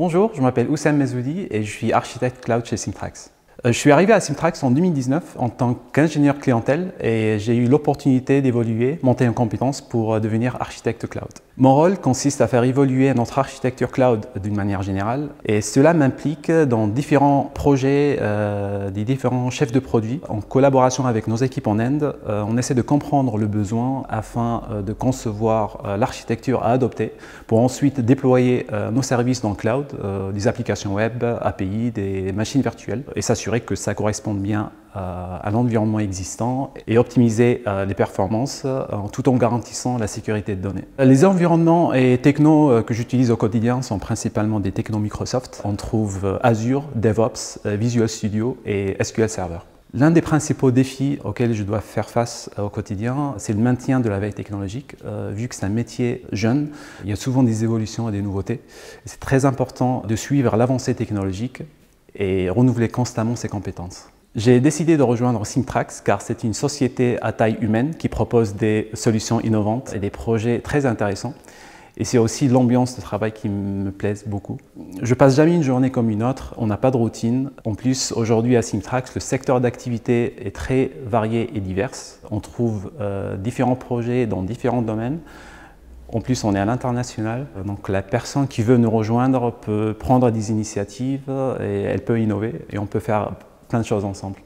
Bonjour, je m'appelle Oussam Mezoudi et je suis architecte cloud chez Simtrax. Euh, je suis arrivé à Simtrax en 2019 en tant qu'ingénieur clientèle et j'ai eu l'opportunité d'évoluer, monter en compétence pour euh, devenir architecte cloud. Mon rôle consiste à faire évoluer notre architecture cloud d'une manière générale et cela m'implique dans différents projets euh, des différents chefs de produits. En collaboration avec nos équipes en Inde, on essaie de comprendre le besoin afin de concevoir l'architecture à adopter pour ensuite déployer nos services dans le cloud, des applications web, API, des machines virtuelles et s'assurer que ça corresponde bien euh, à l'environnement existant et optimiser euh, les performances euh, tout en garantissant la sécurité de données. Les environnements et technos que j'utilise au quotidien sont principalement des technos Microsoft. On trouve Azure, DevOps, Visual Studio et SQL Server. L'un des principaux défis auxquels je dois faire face au quotidien, c'est le maintien de la veille technologique. vu que c'est un métier jeune, il y a souvent des évolutions et des nouveautés. C'est très important de suivre l'avancée technologique et renouveler constamment ses compétences. J'ai décidé de rejoindre Simtrax car c'est une société à taille humaine qui propose des solutions innovantes et des projets très intéressants. Et c'est aussi l'ambiance de travail qui me plaise beaucoup. Je passe jamais une journée comme une autre, on n'a pas de routine. En plus, aujourd'hui à Simtrax, le secteur d'activité est très varié et divers. On trouve euh, différents projets dans différents domaines. En plus, on est à l'international, donc la personne qui veut nous rejoindre peut prendre des initiatives et elle peut innover et on peut faire plein de choses ensemble.